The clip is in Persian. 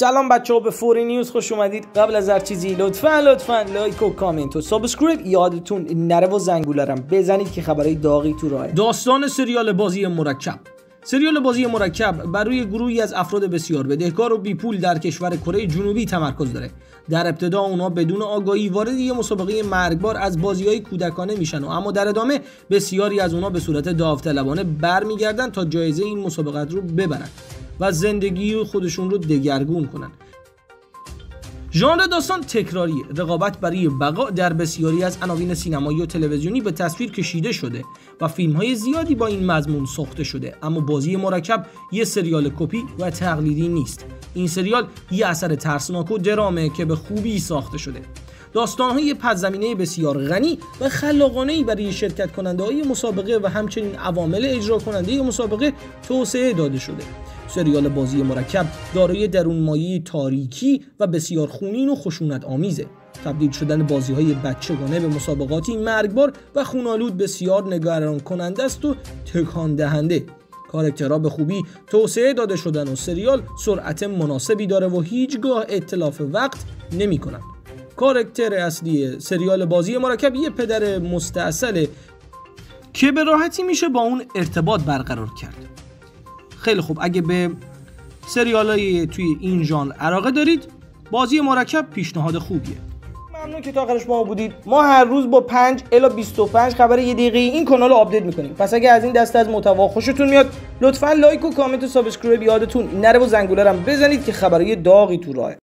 سلام بچه ها به فوری نیوز خوش اومدید. قبل از هر چیزی لطفا لطفا لایک و کامنت و subscribe. یادتون نره و زنگوله رم بزنید که خبرهای داغی تو راه. داستان سریال بازی مرکب. سریال بازی مرکب بر روی گروهی از افراد بسیار بدهکار و بیپول در کشور کره جنوبی تمرکز داره. در ابتدا اونا بدون آگاهی وارد یه مسابقه مرگبار از بازی های کودکانه میشن و اما در ادامه بسیاری از اونا به صورت داوطلبانه برمیگردن تا جایزه این مسابقات رو ببرن. و زندگی خودشون رو دگرگون کنن. ژانر داستان تکراری. رقابت برای بقا در بسیاری از عناوین سینمایی و تلویزیونی به تصویر کشیده شده و فیلم های زیادی با این مضمون ساخته شده. اما بازی مرکب یه سریال کپی و تقلیدی نیست. این سریال یه اثر ترسناک و درامه که به خوبی ساخته شده. داستانهای پس بسیار غنی و خلاقانه برای شرکت کننده های مسابقه و همچنین عوامل اجرا کننده مسابقه توسعه داده شده. سریال بازی مرکب دارای درون مایه تاریکی و بسیار خونین و خشونت آمیزه. تبدیل شدن بازی های بچگانه به مسابقاتی مرگبار و خونالود بسیار نگران کننده است و تکان دهنده کارکترها به خوبی توسعه داده شدن و سریال سرعت مناسبی داره و هیچگاه اطلاف وقت نمی کنن. کارکتر اصلی سریال بازی مرکب یه پدر مستاصله که به راحتی میشه با اون ارتباط برقرار کرد. خیلی خوب. اگه به سریال های توی این ژانر علاقه دارید بازی مرکب پیشنهاد خوبیه. ممنون که تا آخرش با ما بودید. ما هر روز با 5 الی 25 خبر یه دقیقه این کانال رو update می‌کنیم. پس اگه از این دسته از محتوا خوشتون میاد لطفا لایک و کامنت و subscribe یادتون نره و زنگوله بزنید که خبرهای داغی تو راه.